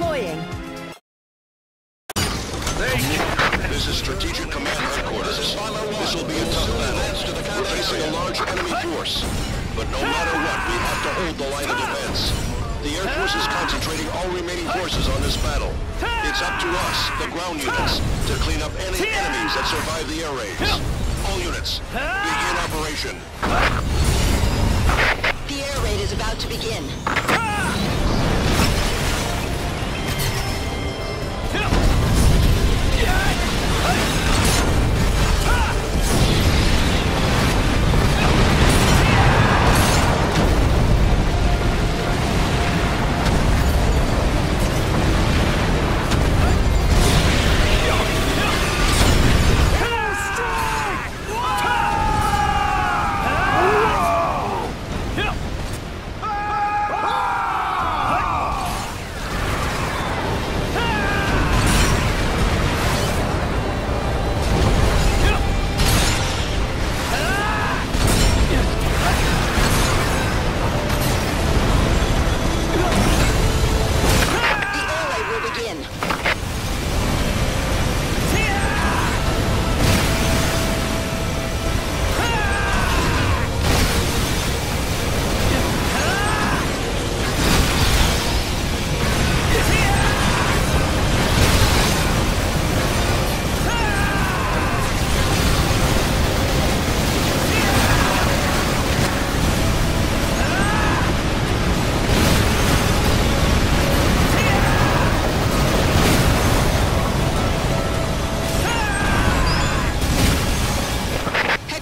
Deploying. This is Strategic Command Headquarters. This will be a tough battle. We're facing a large enemy force. But no matter what, we have to hold the line of defense. The Air Force is concentrating all remaining forces on this battle. It's up to us, the ground units, to clean up any enemies that survive the air raids. All units, begin operation. The air raid is about to begin.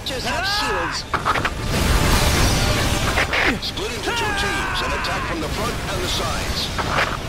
Have ah! shields. Split into two teams and attack from the front and the sides.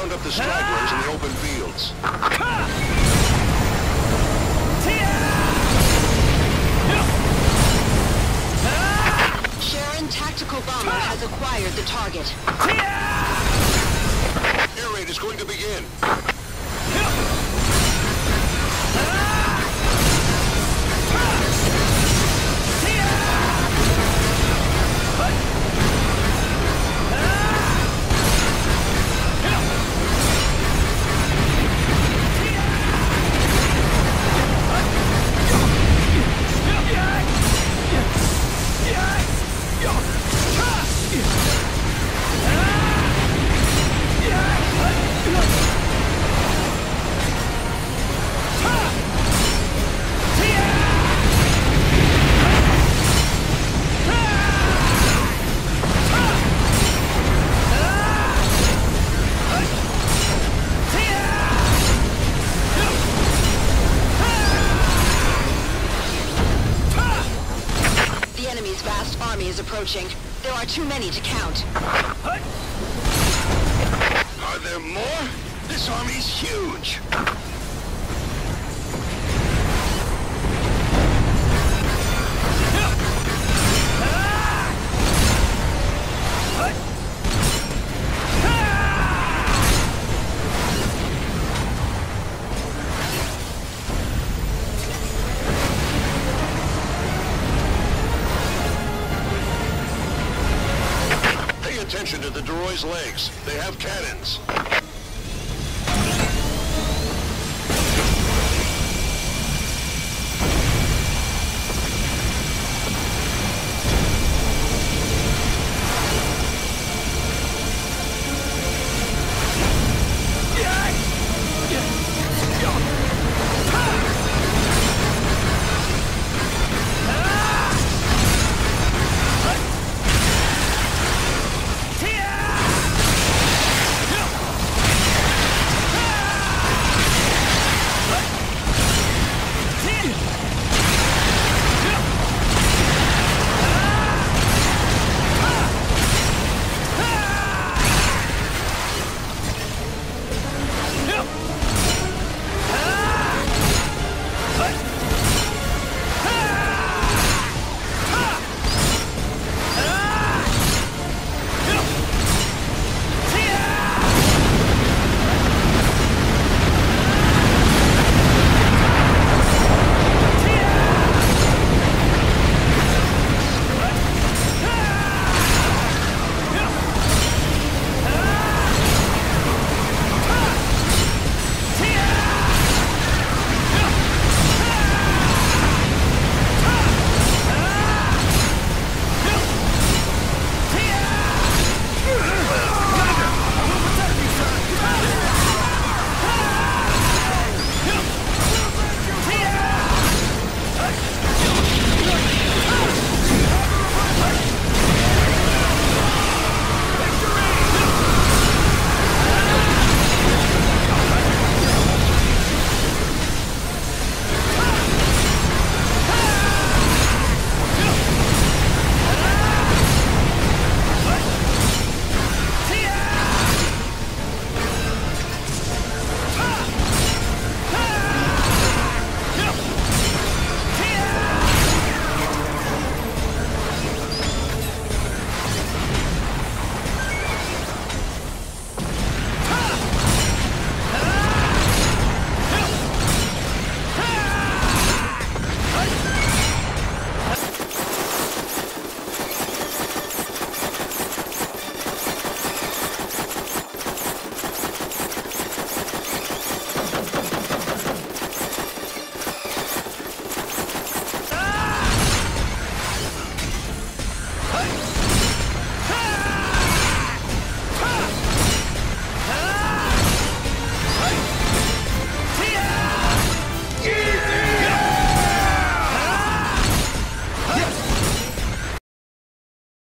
Round up the stragglers in the open fields. Sharon Tactical Bomber has acquired the target. This army's huge. Pay attention to the Deroy's legs. They have cannons.